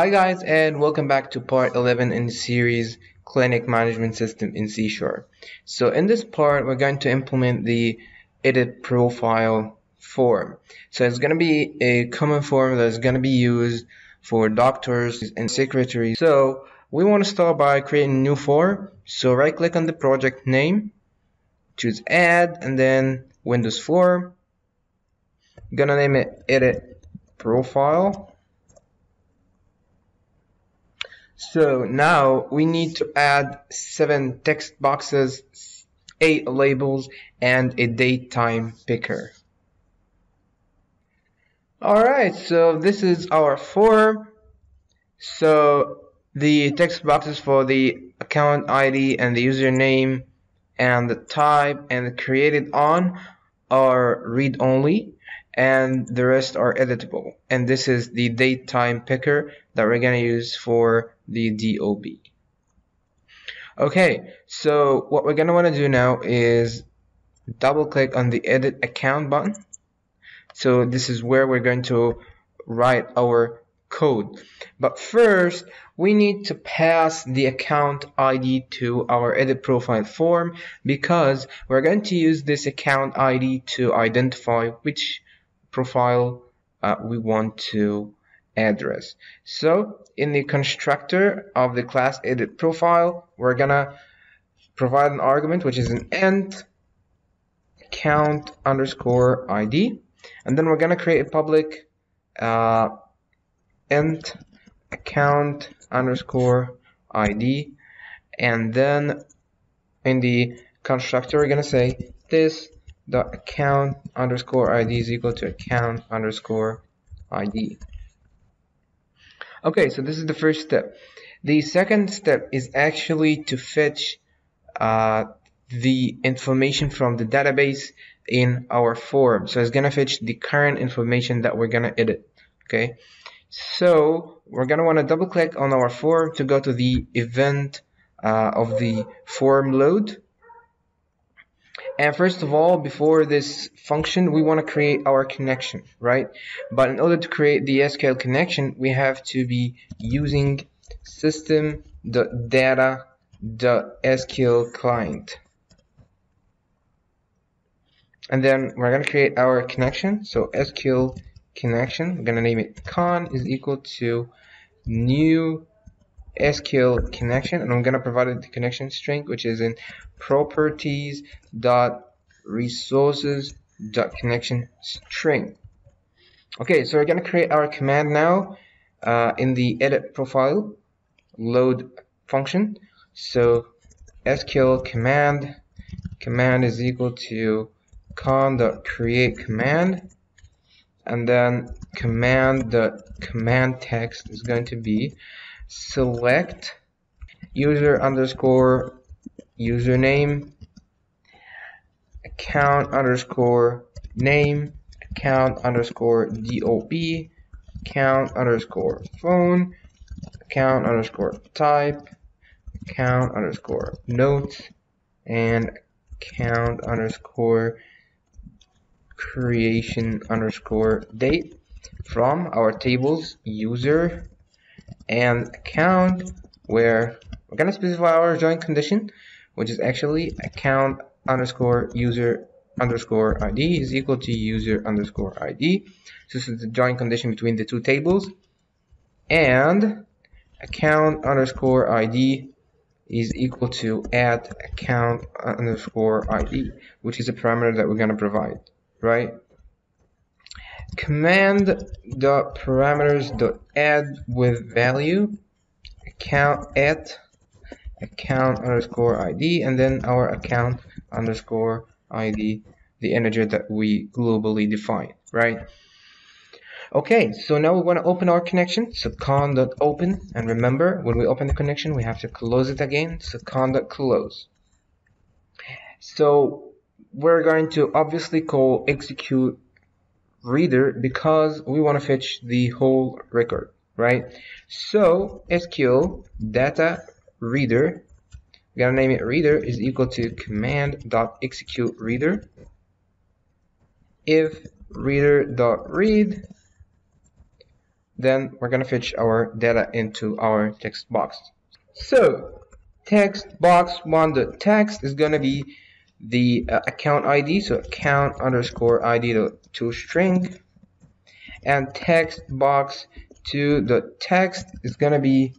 Hi guys and welcome back to part 11 in the series Clinic Management System in C Sharp. So in this part we're going to implement the edit profile form. So it's going to be a common form that's going to be used for doctors and secretaries. So we want to start by creating a new form. So right click on the project name, choose add and then Windows form. I'm gonna name it edit profile. So now we need to add seven text boxes, eight labels, and a date time picker. Alright, so this is our form. So the text boxes for the account ID and the username and the type and the created on are read only and the rest are editable and this is the date time picker that we're going to use for the DOB okay so what we're going to want to do now is double click on the edit account button. So this is where we're going to write our code. But first we need to pass the account ID to our edit profile form because we're going to use this account ID to identify which profile uh, we want to address. So in the constructor of the class edit profile, we're gonna provide an argument which is an int account underscore ID, and then we're gonna create a public uh, int account underscore ID, and then in the constructor we're gonna say this dot account underscore ID is equal to account underscore ID. Okay, so this is the first step. The second step is actually to fetch uh, the information from the database in our form. So it's gonna fetch the current information that we're gonna edit. Okay, so we're gonna want to double click on our form to go to the event uh, of the form load and first of all, before this function, we want to create our connection, right? But in order to create the SQL connection, we have to be using system.data.sql client. And then we're going to create our connection. So SQL connection, we're going to name it con is equal to new SQL connection and I'm going to provide the connection string which is in properties dot resources dot connection string. Okay so we're going to create our command now uh, in the edit profile load function. So SQL command command is equal to con dot create command and then command the command text is going to be select user underscore username account underscore name account underscore DOB account underscore phone account underscore type account underscore notes and account underscore creation underscore date from our tables user and account where we're going to specify our join condition which is actually account underscore user underscore ID is equal to user underscore ID. So this is the join condition between the two tables. And account underscore ID is equal to add account underscore ID, which is a parameter that we're going to provide, right? Command dot parameters dot add with value account at account underscore id and then our account underscore id the integer that we globally define right? Okay so now we want to open our connection so open and remember when we open the connection we have to close it again so close so we're going to obviously call execute reader because we want to fetch the whole record, right? So SQL data reader, we're going to name it reader is equal to command dot execute reader. If reader dot read then we're gonna fetch our data into our text box. So text box one the text is gonna be the uh, account ID, so account underscore ID to, to string, and text box two the text is gonna be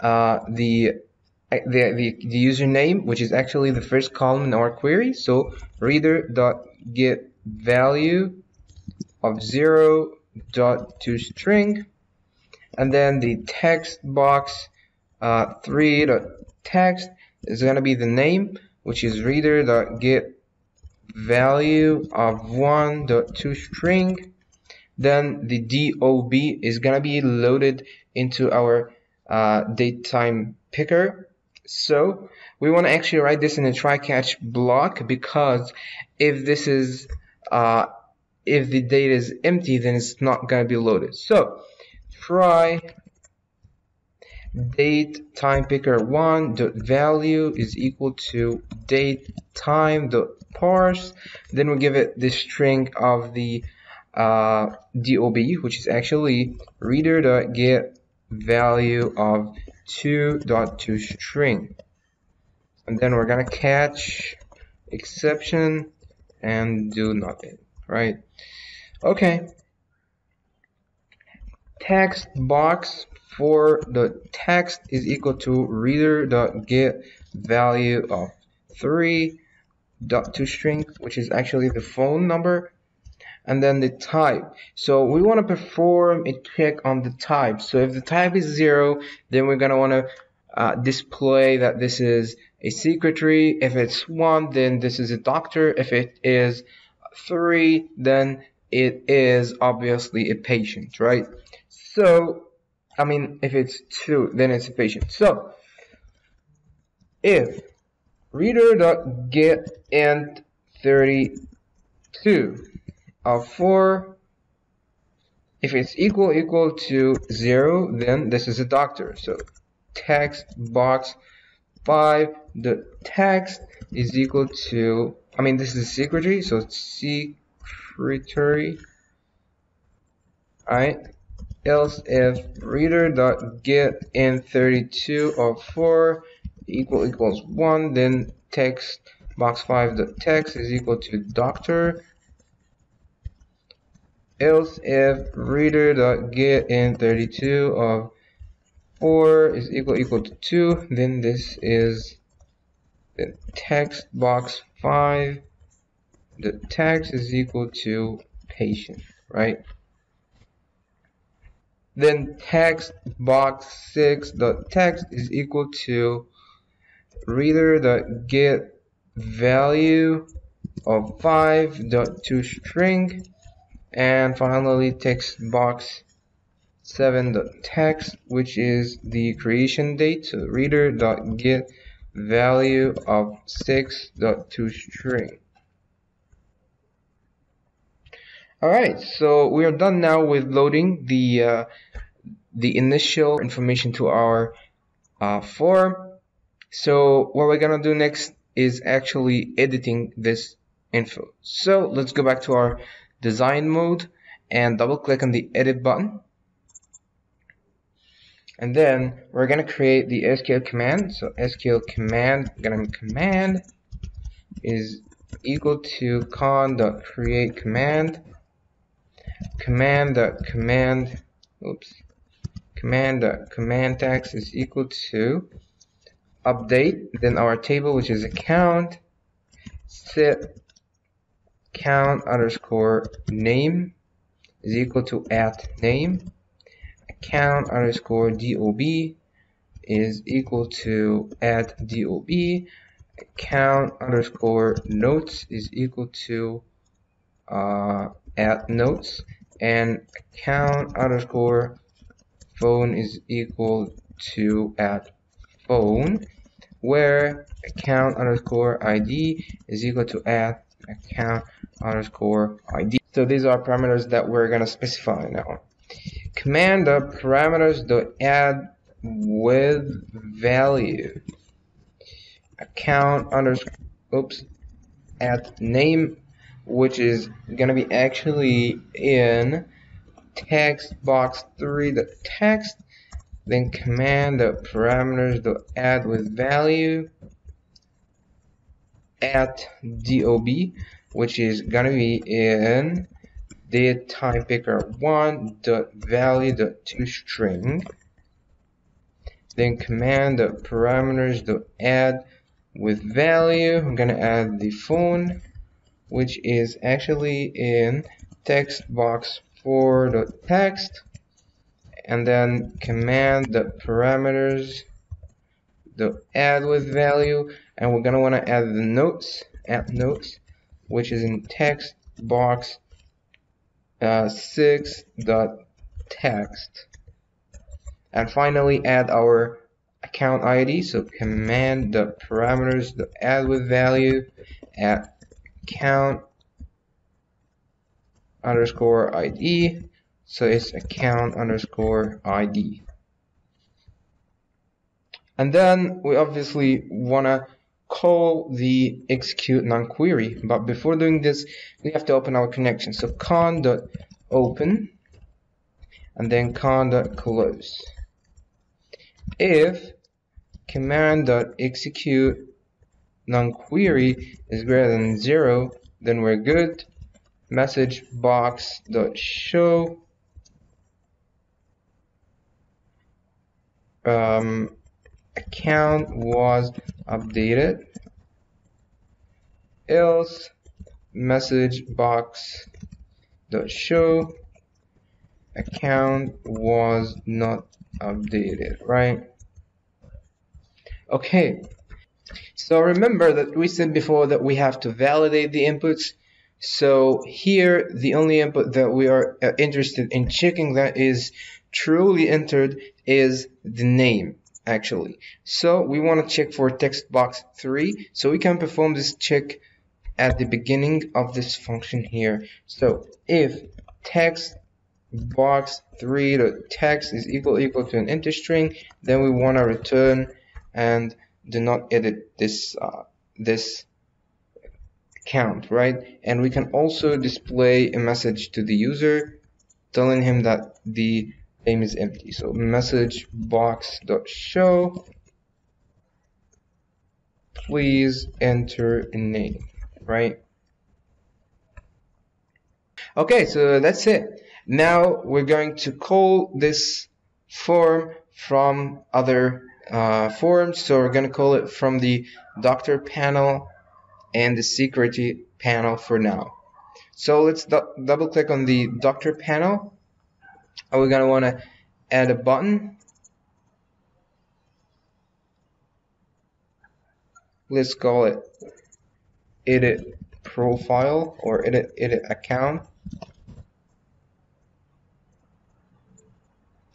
uh, the the, the, the username, which is actually the first column in our query. So reader dot get value of zero dot to string, and then the text box uh, three dot text is gonna be the name, which is reader dot get value of one dot to string. Then the DOB is gonna be loaded into our uh, datetime picker so we want to actually write this in a try catch block because if this is uh, if the data is empty then it's not to be loaded so try date time picker one dot value is equal to date time dot parse. Then we give it the string of the uh, dob which is actually reader dot get value of 2 dot to string. And then we're gonna catch exception and do nothing right? Okay. Text box four the text is equal to reader dot get value of 3 dot to string which is actually the phone number and then the type. So we want to perform a check on the type. So if the type is zero, then we're going to want to uh, display that this is a secretary. If it's one, then this is a doctor. If it is three, then it is obviously a patient, right? So, I mean, if it's two, then it's a patient. So, if reader.get int 32 of 4 if it's equal equal to 0 then this is a doctor so text box 5 the text is equal to I mean this is a secretary so secretary alright else if reader dot get int 32 of 4 equal equals 1 then text box 5 dot text is equal to doctor. Else if reader dot get int 32 of 4 is equal equal to 2 then this is the text box 5 the text is equal to patient right then text box 6 dot text is equal to reader dot get value of 5 dot to string. And finally text box 7 dot text which is the creation date. So reader dot get value of 6 dot to string alright so we are done now with loading the uh, the initial information to our uh, form. So what we're gonna do next is actually editing this info. So let's go back to our design mode and double click on the edit button. And then we're gonna create the SQL command. So SQL command gonna command is equal to con dot create command command dot command oops command dot command text is equal to update then our table which is account set count underscore name is equal to at name. Account underscore dob is equal to at dob account underscore notes is equal to uh, at notes and account underscore phone is equal to at phone where account underscore id is equal to at account underscore id. So these are parameters that we're gonna specify now. Command the parameters to add with value account underscore oops at name which is gonna be actually in text box 3 the text then command the parameters the add with value at dob which is gonna be in date time picker one dot value dot to string. Then command the parameters dot add with value. I'm gonna add the phone which is actually in text box four dot text and then command the parameters the add with value and we're gonna want to add the notes add notes which is in text box uh, 6 dot text. And finally add our account ID so command the parameters the add with value at account underscore ID so it's account underscore ID and then we obviously want to call the execute non-query but before doing this we have to open our connection. So con.open and then con.close if command.execute non-query is greater than zero then we're good. Message box dot show. Um, account was updated. Else message box dot show. Account was not updated right? Okay so remember that we said before that we have to validate the inputs so here the only input that we are uh, interested in checking that is truly entered is the name actually. So we want to check for text box 3. So we can perform this check at the beginning of this function here. So if text box 3 the text is equal equal to an empty string, then we want to return and do not edit this uh, this count, right? And we can also display a message to the user telling him that the name is empty. So message box dot show. Please enter a name, right? Okay, so that's it. Now we're going to call this form from other uh. So we're going to call it from the doctor panel and the secretary panel for now. So let's double click on the doctor panel and we're going to want to add a button let's call it edit profile or edit edit account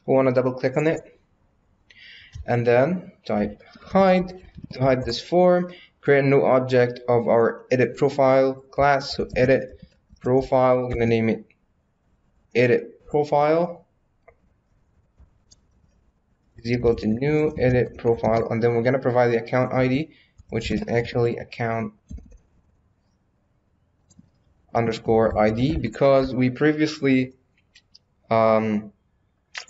we want to double click on it and then type hide. To hide this form create a new object of our edit profile class. So edit profile we're to name it edit profile is equal to new edit profile. And then we're going to provide the account ID which is actually account underscore ID because we previously um,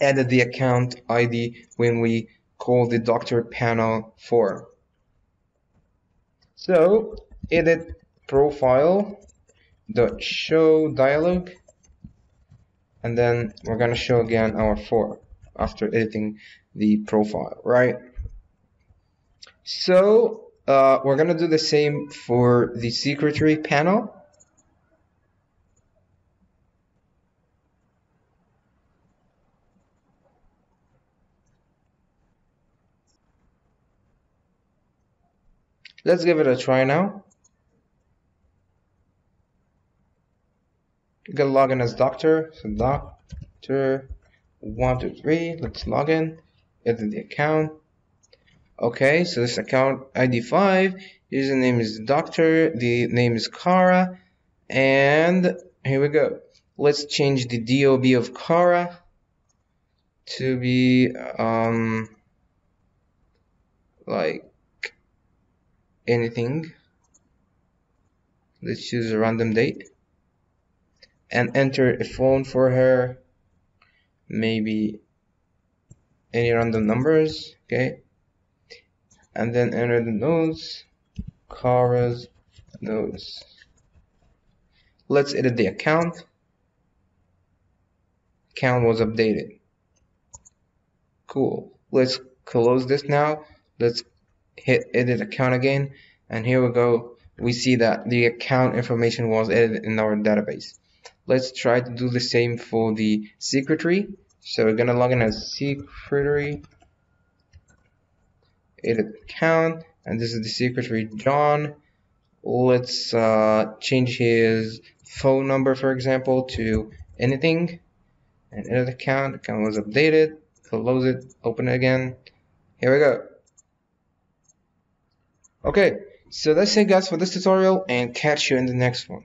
added the account ID when we called the doctor panel form. So edit profile dot show dialog and then we're going to show again our form after editing the profile, right? So uh, we're gonna do the same for the secretary panel. Let's give it a try now. You can log in as doctor, so doctor one, two, three. Let's log in. Enter the account. Okay, so this account ID 5, username is doctor, the name is Kara, and here we go. Let's change the DOB of Kara to be um like anything. Let's choose a random date. And enter a phone for her. Maybe any random numbers okay? And then enter the nodes Kara's nodes let's edit the account. Account was updated. Cool. Let's close this now. Let's hit edit account again. And here we go. We see that the account information was edited in our database. Let's try to do the same for the secretary. So we're gonna log in as secretary edit account. And this is the secretary John. Let's uh, change his phone number for example to anything. And edit account. Account was updated. Close it. Open it again. Here we go okay so that's it guys for this tutorial and catch you in the next one